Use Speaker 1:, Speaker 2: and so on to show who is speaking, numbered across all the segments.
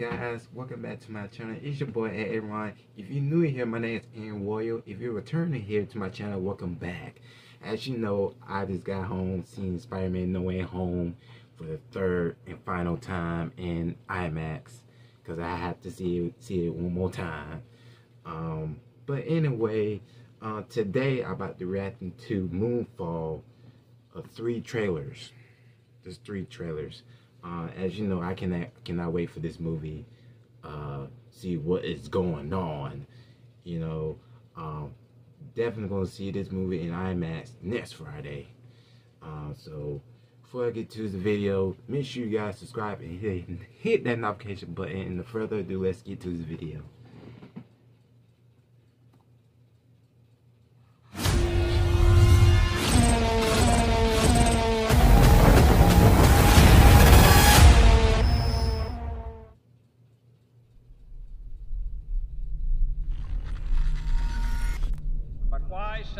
Speaker 1: guys? Welcome back to my channel. It's your boy Aaron. If you're new here, my name is Aaron Royal. If you're returning here to my channel, welcome back. As you know, I just got home seeing Spider-Man No Way Home for the third and final time in IMAX because I have to see it, see it one more time. Um, but anyway, uh, today I'm about to react to Moonfall of three trailers. There's three trailers. Uh, as you know, I cannot cannot wait for this movie. Uh, see what is going on. You know, um, definitely gonna see this movie in IMAX next Friday. Uh, so before I get to the video, make sure you guys subscribe and hit, hit that notification button. And further ado, let's get to the video.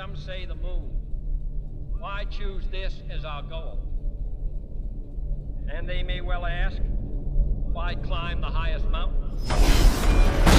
Speaker 2: Some say, the moon? Why choose this as our goal? And they may well ask, why climb the highest mountain?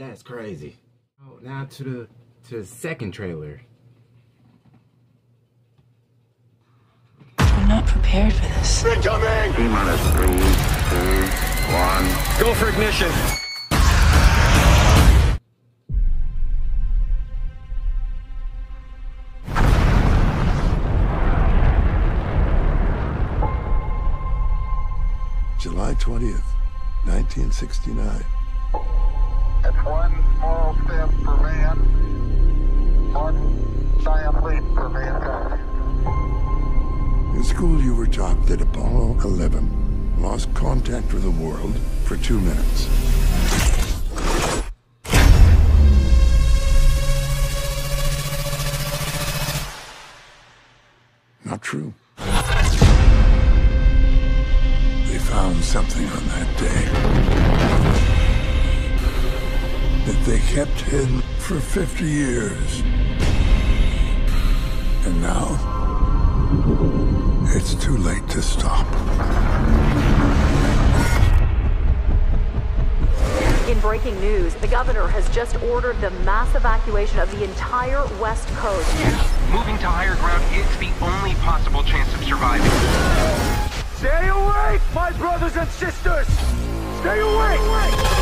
Speaker 1: That's crazy. Oh, now to the to the second trailer.
Speaker 3: I'm not prepared for this.
Speaker 4: Incoming!
Speaker 5: T minus three, two, one.
Speaker 4: Go for ignition!
Speaker 6: July 20th, 1969. In school, you were taught that Apollo 11 lost contact with the world for two minutes. Not true. They found something on that day that they kept hidden for 50 years. And now, it's too late to stop.
Speaker 7: In breaking news, the governor has just ordered the mass evacuation of the entire West Coast.
Speaker 8: Moving to higher ground is the only possible chance of surviving.
Speaker 4: Stay awake, my brothers and sisters! Stay awake!
Speaker 6: This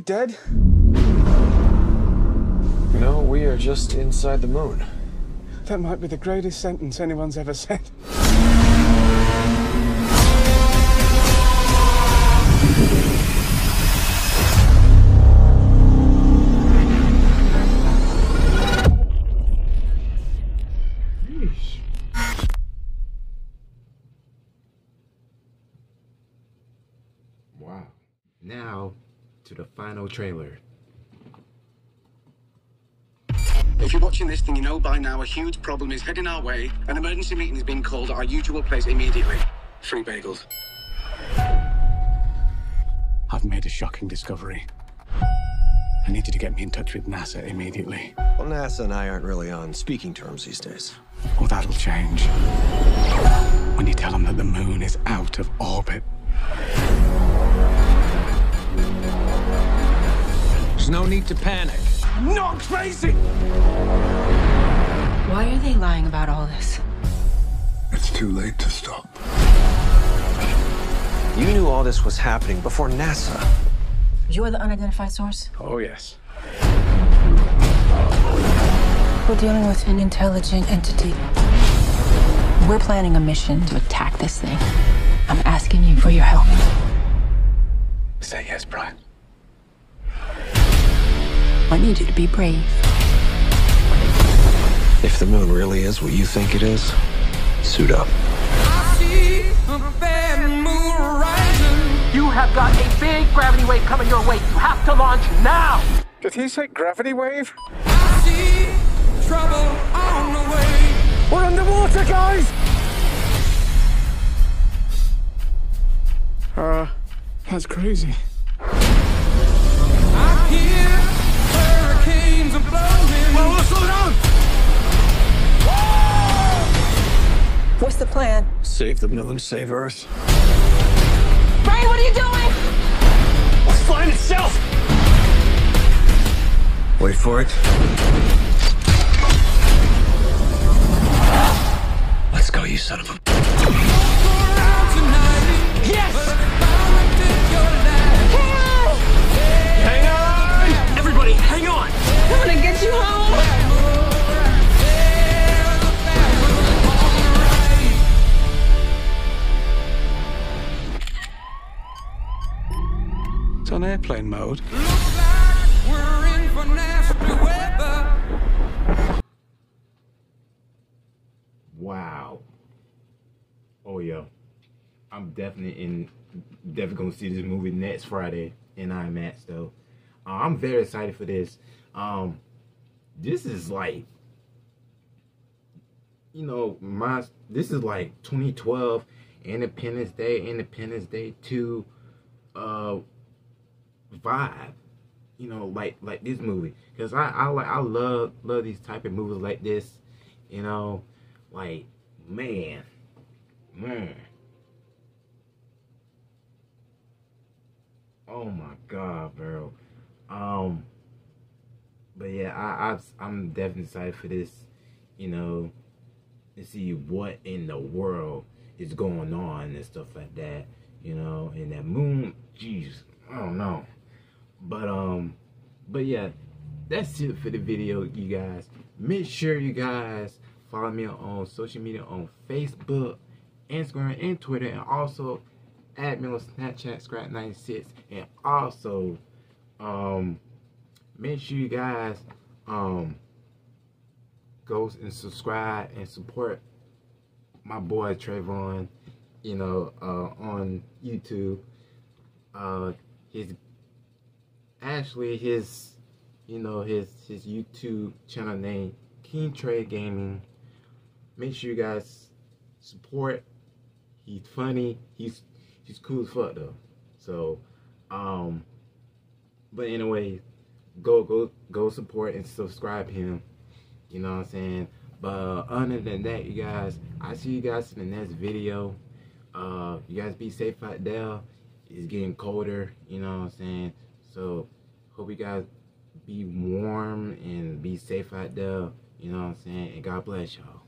Speaker 9: we dead? No, we are just inside the moon. That might be the greatest sentence anyone's ever said.
Speaker 1: To the final trailer.
Speaker 10: If you're watching this, then you know by now a huge problem is heading our way. An emergency meeting is being called at our usual place immediately. Free bagels. I've made a shocking discovery. I need you to get me in touch with NASA immediately.
Speaker 11: Well, NASA and I aren't really on speaking terms these days.
Speaker 10: Well, that'll change. When you tell them that the moon is out of orbit.
Speaker 12: No need to panic.
Speaker 10: I'm Not crazy!
Speaker 3: Why are they lying about all this?
Speaker 6: It's too late to stop.
Speaker 11: You knew all this was happening before NASA.
Speaker 3: You're the unidentified source?
Speaker 10: Oh, yes.
Speaker 3: We're dealing with an intelligent entity. We're planning a mission to attack this thing. I'm asking you for your help.
Speaker 10: Say yes, Brian.
Speaker 3: I need you to be brave.
Speaker 11: If the moon really is what you think it is, suit up.
Speaker 2: You have got a big gravity wave coming your way. You have to launch now.
Speaker 9: Did he say gravity wave?
Speaker 12: Trouble on the way.
Speaker 9: We're underwater, guys! Uh, that's crazy.
Speaker 11: Save the moon, save Earth.
Speaker 3: Brian, what are you doing?
Speaker 10: It's flying itself!
Speaker 11: Wait for it. Let's go, you son of a.
Speaker 10: on airplane mode.
Speaker 12: Weather.
Speaker 1: Wow. Oh yeah. I'm definitely in definitely gonna see this movie next Friday in IMAX though. Uh, I'm very excited for this. Um this is like you know, my this is like 2012 Independence Day, Independence Day 2 uh vibe. You know, like like this movie. Cause I, I like I love love these type of movies like this. You know, like man. Man. Oh my god, bro. Um but yeah, I, I I'm definitely excited for this, you know, to see what in the world is going on and stuff like that, you know, and that moon, jeez, I don't know. But um but yeah, that's it for the video, you guys. Make sure you guys follow me on social media on Facebook, Instagram, and Twitter, and also add me on Snapchat, Scrap96, and also um make sure you guys um go and subscribe and support my boy Trayvon, you know, uh on YouTube. Uh his actually his you know his his YouTube channel name King Trade Gaming. Make sure you guys support. He's funny. He's he's cool as fuck though. So um but anyway, go go go support and subscribe him. You know what I'm saying? But other than that, you guys, I see you guys in the next video. Uh, you guys be safe out there. It's getting colder, you know what I'm saying? So, hope you guys be warm and be safe out there, you know what I'm saying? And God bless y'all.